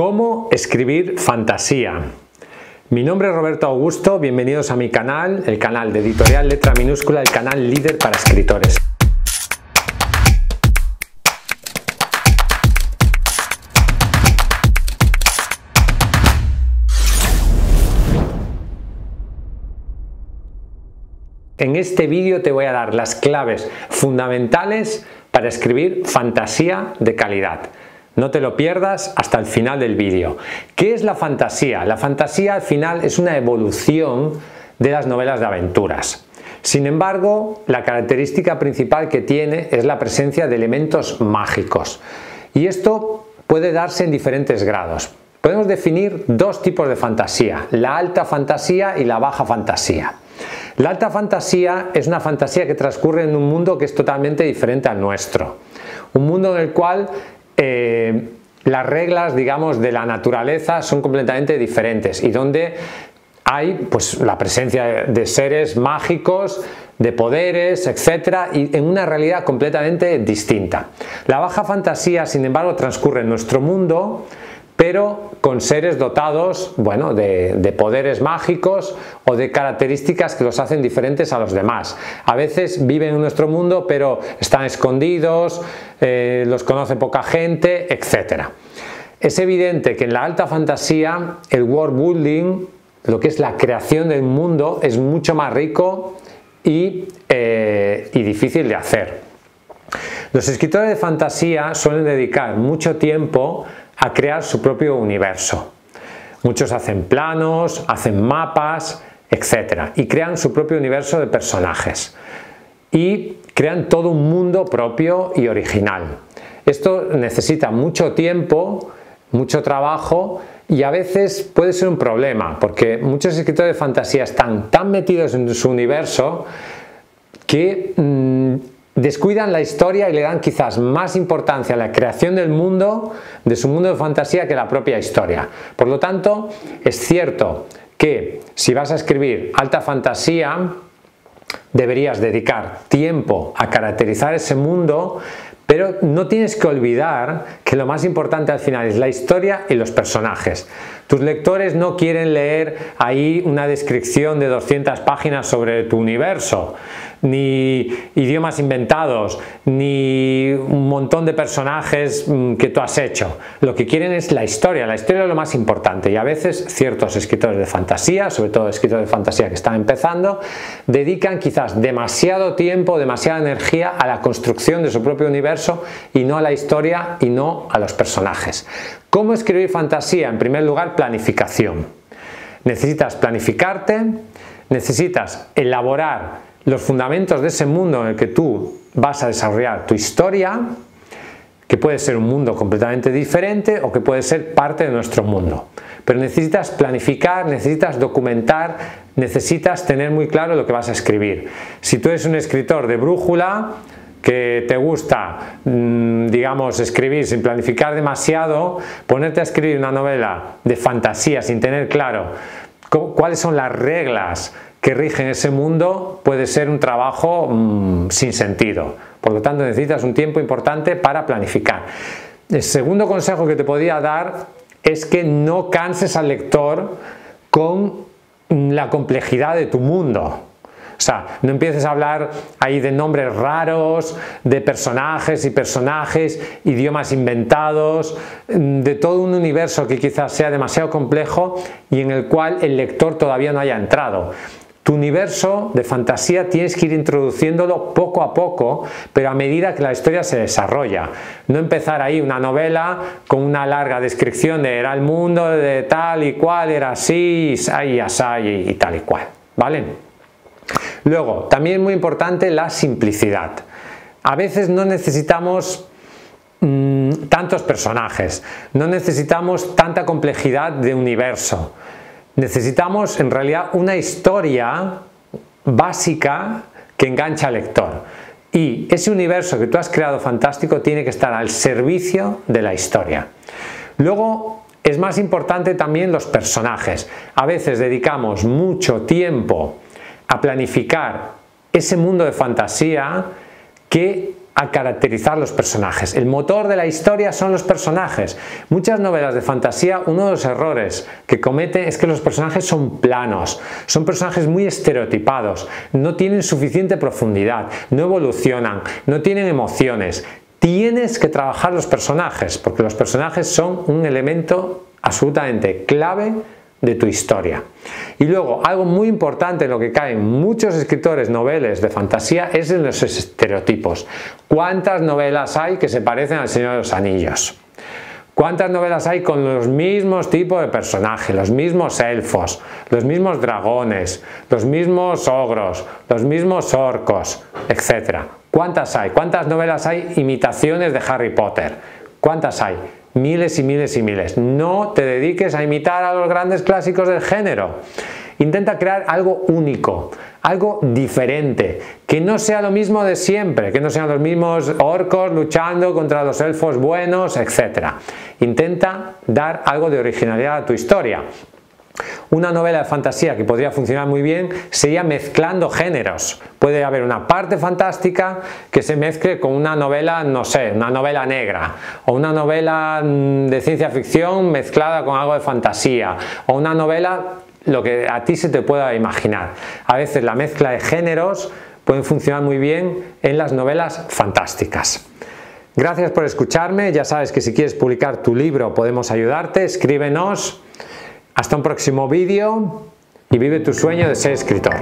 ¿Cómo escribir fantasía? Mi nombre es Roberto Augusto, bienvenidos a mi canal, el canal de Editorial Letra Minúscula, el canal líder para escritores. En este vídeo te voy a dar las claves fundamentales para escribir fantasía de calidad. No te lo pierdas hasta el final del vídeo. ¿Qué es la fantasía? La fantasía al final es una evolución de las novelas de aventuras. Sin embargo, la característica principal que tiene es la presencia de elementos mágicos. Y esto puede darse en diferentes grados. Podemos definir dos tipos de fantasía, la alta fantasía y la baja fantasía. La alta fantasía es una fantasía que transcurre en un mundo que es totalmente diferente al nuestro. Un mundo en el cual eh, las reglas, digamos, de la naturaleza son completamente diferentes y donde hay pues, la presencia de seres mágicos, de poderes, etcétera, y en una realidad completamente distinta. La baja fantasía, sin embargo, transcurre en nuestro mundo pero con seres dotados bueno, de, poderes mágicos o de características que los hacen diferentes a los demás. A veces viven en nuestro mundo, pero están escondidos, eh, los conoce poca gente, etc. Es evidente que en la alta fantasía el world building, lo que es la creación del mundo, es mucho más rico y, eh, y difícil de hacer. Los escritores de fantasía suelen dedicar mucho tiempo a crear su propio universo. Muchos hacen planos, hacen mapas, etc. Y crean su propio universo de personajes. Y crean todo un mundo propio y original. Esto necesita mucho tiempo, mucho trabajo y a veces puede ser un problema porque muchos escritores de fantasía están tan metidos en su universo que mm, descuidan la historia y le dan quizás más importancia a la creación del mundo, de su mundo de fantasía, que la propia historia. Por lo tanto, es cierto que si vas a escribir alta fantasía, deberías dedicar tiempo a caracterizar ese mundo, pero no tienes que olvidar que lo más importante al final es la historia y los personajes. Tus lectores no quieren leer ahí una descripción de 200 páginas sobre tu universo ni idiomas inventados, ni un montón de personajes mm, que tú has hecho. Lo que quieren es la historia, la historia es lo más importante y a veces ciertos escritores de fantasía, sobre todo escritores de fantasía que están empezando, dedican quizás demasiado tiempo, demasiada energía a la construcción de su propio universo y no a la historia y no a los personajes. ¿Cómo escribir fantasía? En primer lugar, planificación. Necesitas planificarte, necesitas elaborar los fundamentos de ese mundo en el que tú vas a desarrollar tu historia, que puede ser un mundo completamente diferente o que puede ser parte de nuestro mundo. Pero necesitas planificar, necesitas documentar, necesitas tener muy claro lo que vas a escribir. Si tú eres un escritor de brújula, que te gusta, mm, digamos, escribir sin planificar demasiado, ponerte a escribir una novela de fantasía sin tener claro cuáles son las reglas que rigen ese mundo puede ser un trabajo mm, sin sentido. Por lo tanto, necesitas un tiempo importante para planificar. El segundo consejo que te podría dar es que no canses al lector con la complejidad de tu mundo. O sea, no empieces a hablar ahí de nombres raros, de personajes y personajes, idiomas inventados, mm, de todo un universo que quizás sea demasiado complejo y en el cual el lector todavía no haya entrado. Tu universo de fantasía tienes que ir introduciéndolo poco a poco, pero a medida que la historia se desarrolla. No empezar ahí una novela con una larga descripción de era el mundo de tal y cual, era así, y así y tal y cual. ¿Vale? Luego, también muy importante la simplicidad. A veces no necesitamos mm, tantos personajes, no necesitamos tanta complejidad de universo necesitamos en realidad una historia básica que engancha al lector. Y ese universo que tú has creado fantástico tiene que estar al servicio de la historia. Luego es más importante también los personajes. A veces dedicamos mucho tiempo a planificar ese mundo de fantasía que a caracterizar los personajes. El motor de la historia son los personajes. Muchas novelas de fantasía, uno de los errores que comete es que los personajes son planos, son personajes muy estereotipados, no tienen suficiente profundidad, no evolucionan, no tienen emociones. Tienes que trabajar los personajes, porque los personajes son un elemento absolutamente clave de tu historia. Y luego, algo muy importante en lo que caen muchos escritores noveles de fantasía es en los estereotipos. ¿Cuántas novelas hay que se parecen al Señor de los Anillos? ¿Cuántas novelas hay con los mismos tipos de personajes, los mismos elfos, los mismos dragones, los mismos ogros, los mismos orcos, etcétera? ¿Cuántas hay? ¿Cuántas novelas hay imitaciones de Harry Potter? ¿Cuántas hay? Miles y miles y miles. No te dediques a imitar a los grandes clásicos del género. Intenta crear algo único, algo diferente, que no sea lo mismo de siempre, que no sean los mismos orcos luchando contra los elfos buenos, etc. Intenta dar algo de originalidad a tu historia. Una novela de fantasía que podría funcionar muy bien sería mezclando géneros. Puede haber una parte fantástica que se mezcle con una novela, no sé, una novela negra, o una novela mm, de ciencia ficción mezclada con algo de fantasía, o una novela lo que a ti se te pueda imaginar. A veces la mezcla de géneros puede funcionar muy bien en las novelas fantásticas. Gracias por escucharme, ya sabes que si quieres publicar tu libro podemos ayudarte, escríbenos hasta un próximo vídeo y vive tu sueño de ser escritor.